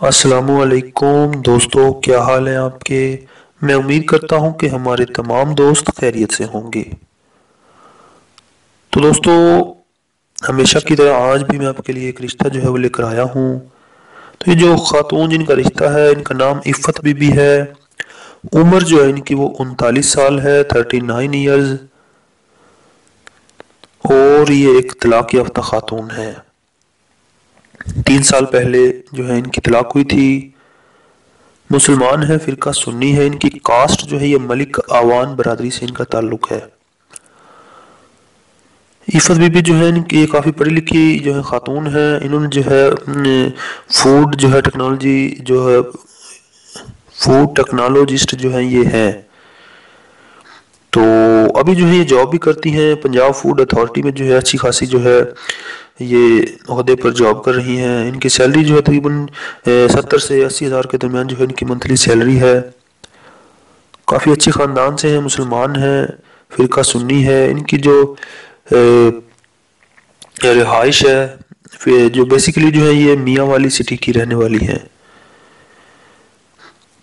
असलकुम दोस्तों, क्या हाल है आपके? मैं उम्मीद करता हूँ कि हमारे तमाम दोस्त खैरियत से होंगे। तो दोस्तों, हमेशा की तरह आज भी मैं आपके लिए एक रिश्ता जो है वो लेकर आया हूँ। तो ये जो खातून जिनका रिश्ता है, इनका नाम इफ़त बीबी है। उम्र जो है इनकी वो उनतालीस साल है, थर्टी नाइन ईयर्स और ये एक तलाक याफ्ता खातून है। तीन साल पहले जो है इनकी तलाक हुई थी मुसलमान है फिरका सुन्नी है इनकी कास्ट जो है ये मलिक आवान बरादरी से इनका ताल्लुक है इफ़त बीबी जो है इनकी काफ़ी पढ़ी लिखी जो है ख़ातून है इन्होंने जो है फ़ूड जो है टेक्नोलॉजी जो है फ़ूड टेक्नोलॉजिस्ट जो है ये है तो अभी जो है ये जॉब भी करती हैं पंजाब फ़ूड अथॉरिटी में जो है अच्छी खासी जो है ये अहदे पर जॉब कर रही हैं। इनकी सैलरी जो है तकरीबन सत्तर से अस्सी हज़ार के दरमियान जो है इनकी मंथली सैलरी है। काफ़ी अच्छे ख़ानदान से हैं, मुसलमान हैं, फ़िरका सुन्नी है। इनकी जो रिहाइश है, फिर जो बेसिकली जो है ये मियाँ वाली सिटी की रहने वाली है।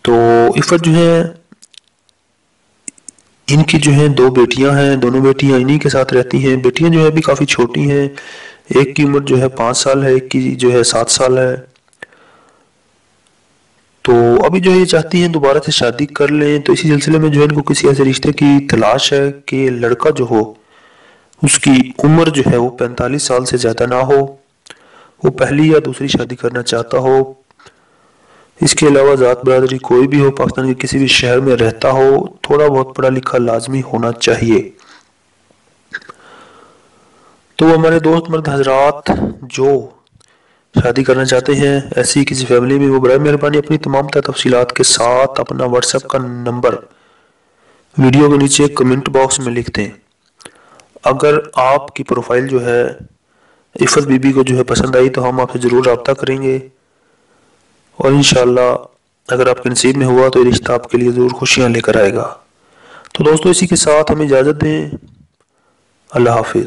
तो इफ़त जो है, इनकी जो है दो बेटियाँ हैं, दोनों बेटियाँ इन्हीं के साथ रहती हैं। बेटियाँ जो है अभी काफ़ी छोटी हैं। एक की उम्र जो है पाँच साल है, एक की जो है सात साल है। तो अभी जो ये चाहती हैं दोबारा से शादी कर लें तो इसी सिलसिले में जो है इनको किसी ऐसे रिश्ते की तलाश है कि लड़का जो हो, उसकी उम्र जो है वो पैंतालीस साल से ज़्यादा ना हो, वो पहली या दूसरी शादी करना चाहता हो। इसके अलावा ज़ात बरदरी कोई भी हो, पाकिस्तान के किसी भी शहर में रहता हो, थोड़ा बहुत पढ़ा लिखा लाजमी होना चाहिए। तो हमारे दोस्त मर्द हजरात जो शादी करना चाहते हैं, ऐसी किसी फैमिली में, वो बर मेहरबानी अपनी तमाम तफसीत के साथ अपना व्हाट्सएप का नंबर वीडियो के नीचे कमेंट बॉक्स में लिख दें। अगर आपकी प्रोफ़ाइल जो है, इफ़त बीबी को जो है पसंद आई तो हम आपसे ज़रूर रबता करेंगे। और इन अगर आपके नसीब में हुआ तो ये रिश्ता आपके लिए ज़रूर खुशियाँ लेकर आएगा। तो दोस्तों, इसी के साथ हमें इजाज़त दें। अल्लाह हाफिज़।